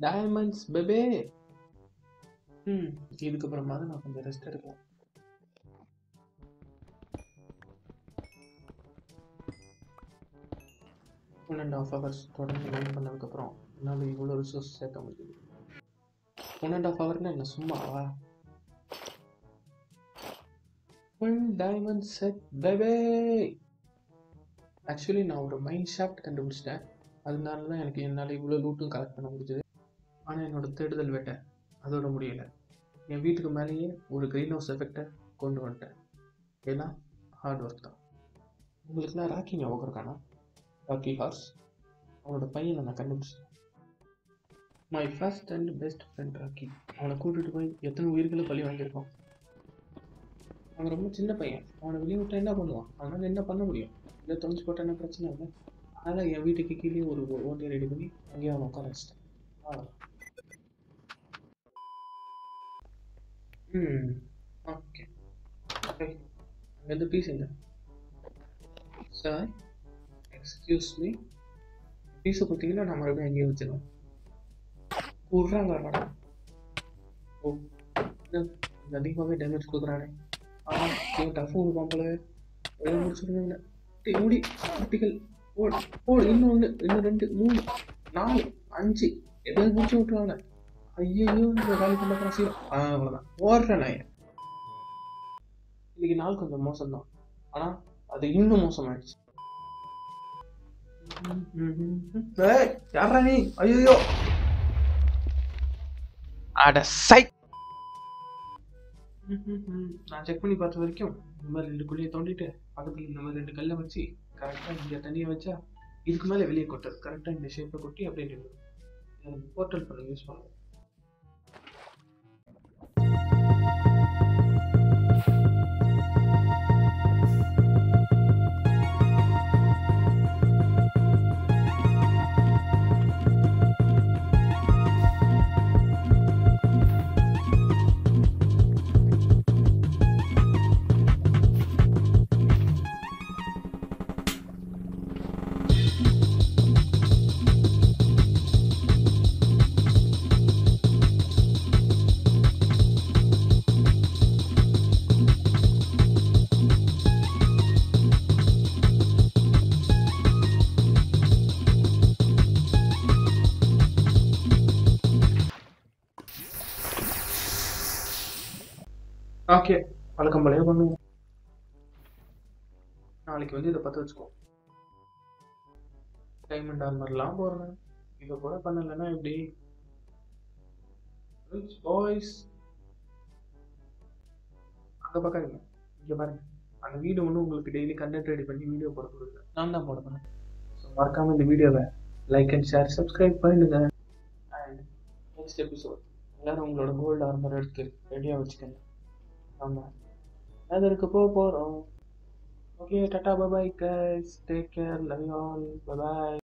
Diamonds பெபே ம். இதுக்கப்புறமா நான் கொஞ்சம் ரெஸ்ட் எடுக்கலாம். ஒன் அண்ட் ஆஃப் ஹவர்ஸ் தொடர்ந்து லைன் பண்ணதுக்கப்புறம் என்னால் இவ்வளோ ரிசோர்ஸ் சேர்க்க முடியுது. ஒன் அண்ட் ஆஃப் ஹவர்னா என்ன சும்மாவா? ஃபுல் டைமண்ட் செட் பெபே ஆக்சுவலி நான் ஒரு மைண்ட் ஷாஃப்ட் கண்டுபிடிச்சிட்டேன். அதனால தான் எனக்கு என்னால் இவ்வளோ லூட்டும் கலெக்ட் பண்ண முடிஞ்சது. ஆனால் என்னோடய தேடுதல் வேட்டை அதோட முடியலை. என் வீட்டுக்கு மேலேயே ஒரு க்ரீன் ஹவுஸ் எஃபெக்டை கொண்டு வந்துட்டேன். ஏன்னா ஹார்ட் ஒர்க் தான். உங்களுக்குலாம் ராக்கி ஞாபகம் இருக்கானா ராக்கி ஹார்ஸ் அவனோட பையனை நான் கண்டுபிடிச்சேன் my first and best friend Rocky. அவனை கூட்டிகிட்டு போய் எத்தனை உயிர்களை பழி வாங்கியிருக்கோம்? அவன் ரொம்ப சின்ன பையன். அவனை வெளியே விட்டா என்ன பண்ணுவான்? அதனால் என்ன பண்ண முடியும்? இல்லை தொலைஞ்சு போட்டா என்ன பிரச்சனை இல்லை. அதனால் என் வீட்டுக்கு கீழே ஒரு ஓட்டியை ரெடி பண்ணி அங்கேயே அவனை உட்கார வச்சிட்டேன். அவ்வளோதான் ம் ஓகே அங்கேருந்து பேசுங்க சார் எக்ஸ்கியூஸ் மீ பீஸை கொடுத்தீங்கன்னா நான் மறுபடியும் அங்கேயே வச்சிடலாம் விட்றாங்க மேடம் ஓ அதிகமாகவே டேமேஜ் கொடுக்குறானே. ஆ இவன் டஃபும் ஒரு பாம்பளை ஒரே முடிச்சுடுங்க டே முடி குட்டிகள் ஓடு ஓடு இன்னும் ஒன்று இன்னும் ரெண்டு மூணு நாலு அஞ்சு. எதாவது முடிச்சு விட்டுருவாங்க. ஐயோ இந்த காலி பண்ண ஆ அவ்வளோதான் ஓடுறேன் நான் இன்னைக்கு நாள் கொஞ்சம் மோசம்தான். ஆனால் அது இன்னும் மோசமாயிடுச்சு. யாரா நீ? ஐயோ அட சை நான் செக் பண்ணி பார்த்த வரைக்கும் இந்த மாதிரி ரெண்டு குழியை தோண்டிட்டு பக்கத்தில் இந்த மாதிரி ரெண்டு கல்லை வச்சு கரெக்டாக இங்கே தண்ணியை வச்சா இதுக்கு மேலே வெளியே கொட்டது கரெக்டாக இந்த ஷேப்பை கொட்டி அப்படியே நின்று போர்ட்டல் பண்ண யூஸ் பண்ணுவோம். ஓகே வழக்கம் போலவே பண்ணுவோம் நாளைக்கு வந்து இதை பற்ற வச்சுக்கோ. டைமண்ட் ஆர்மர்லாம் போடுறேன் இதை கூட பண்ணலைன்னா எப்படி? ரிச் பாய்ஸ் அங்கே பார்க்காதீங்க இங்கே பாருங்க. அந்த வீடியோ ஒன்று உங்களுக்கு டெய்லி கண்டென்ட் ரெடி பண்ணி வீடியோ போட கொடுக்குறேன் நான் தான் போட போகிறேன் ஸோ மறக்காமல் இந்த வீடியோவை லைக் அண்ட் ஷேர் சப்ஸ்கிரைப் பண்ணிடுங்க அண்ட் நெக்ஸ்ட் எபிசோட் எல்லாரும் உங்களோட கோல்டு ஆர்மர் எடுத்து ரெடியாக வச்சுக்கோங்க. ஆமாம் அதற்கு போக போகிறோம் okay tata bye bye guys take care love you all bye bye